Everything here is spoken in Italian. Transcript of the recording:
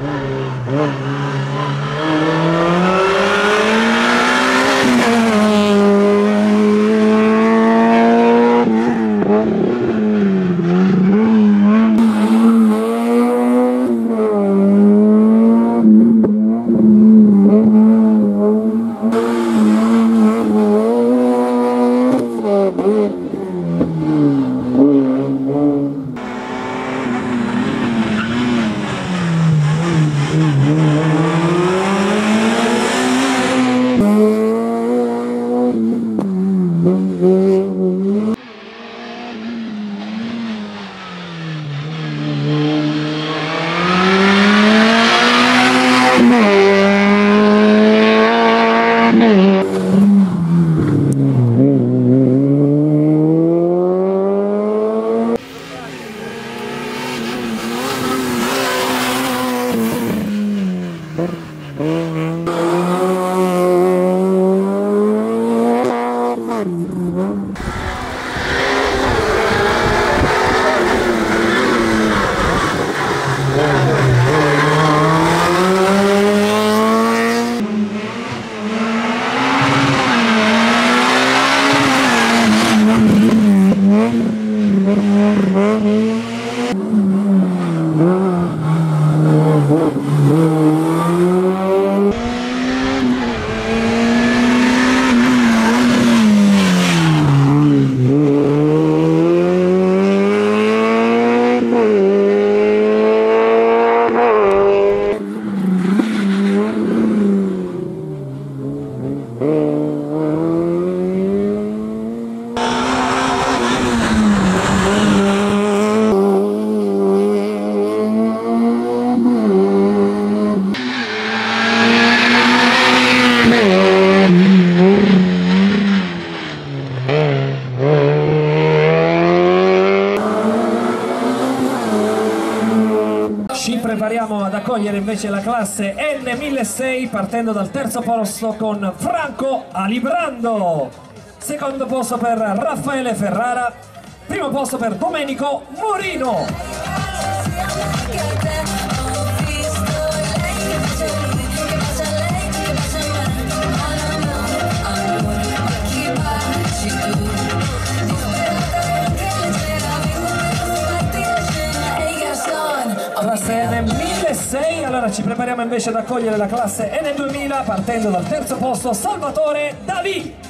Mm-hmm. Mm-hmm. Prepariamo ad accogliere invece la classe N1006 partendo dal terzo posto con Franco Alibrando. Secondo posto per Raffaele Ferrara. Primo posto per Domenico Morino. N1006, allora ci prepariamo invece ad accogliere la classe N2000 partendo dal terzo posto Salvatore Davì.